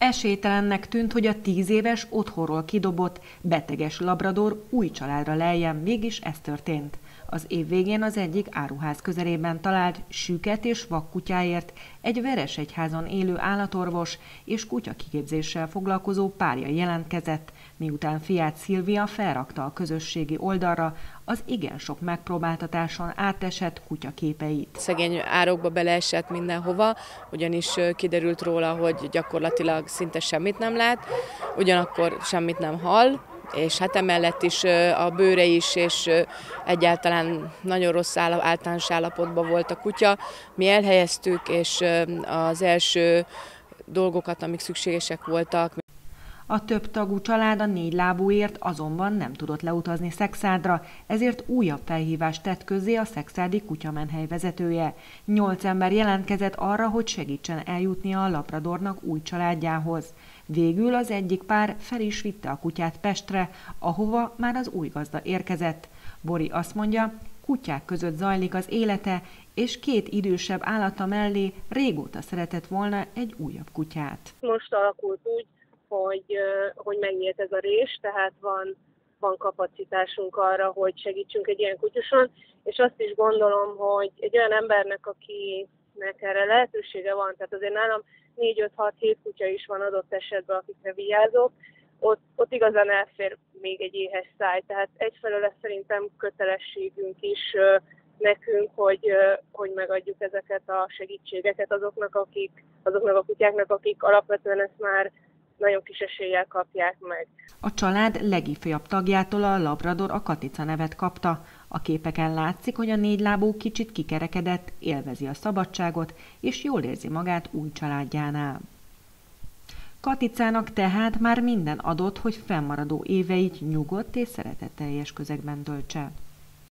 Esélytelennek tűnt, hogy a tíz éves otthonról kidobott, beteges labrador új családra lejjen, mégis ez történt. Az év végén az egyik áruház közelében talált süket és vakkutyáért egy Veresegyházon élő állatorvos és kutyakiképzéssel foglalkozó párja jelentkezett, miután fiát Szilvia felrakta a közösségi oldalra az igen sok megpróbáltatáson átesett kutyaképeit. Szegény árokba beleesett mindenhova, ugyanis kiderült róla, hogy gyakorlatilag szinte semmit nem lát, ugyanakkor semmit nem hall, és hát emellett is a bőre is, és egyáltalán nagyon rossz általános állapotban volt a kutya. Mi elhelyeztük, és az első dolgokat, amik szükségesek voltak, a több tagú család a négy lábúért azonban nem tudott leutazni Szexádra, ezért újabb felhívást tett közé a Szexádi kutyamenhely vezetője. Nyolc ember jelentkezett arra, hogy segítsen eljutnia a Labradornak új családjához. Végül az egyik pár fel is vitte a kutyát Pestre, ahova már az új gazda érkezett. Bori azt mondja, kutyák között zajlik az élete, és két idősebb állata mellé régóta szeretett volna egy újabb kutyát. Most alakult úgy, hogy, hogy megnyílt ez a rés, tehát van, van kapacitásunk arra, hogy segítsünk egy ilyen kutyuson, és azt is gondolom, hogy egy olyan embernek, akinek erre lehetősége van, tehát azért nálam 4-5-6-7 kutya is van adott esetben, akikre vigyázok, ott, ott igazán elfér még egy éhes száj. Tehát egyfelől ez szerintem kötelességünk is nekünk, hogy, hogy megadjuk ezeket a segítségeket azoknak, akik, azoknak a kutyáknak, akik alapvetően ezt már nagyon kis eséllyel kapják meg. A család legifjabb tagjától a Labrador a Katica nevet kapta. A képeken látszik, hogy a négylábú kicsit kikerekedett, élvezi a szabadságot, és jól érzi magát új családjánál. Katicának tehát már minden adott, hogy fennmaradó éveit nyugodt és szeretetteljes közegben töltse.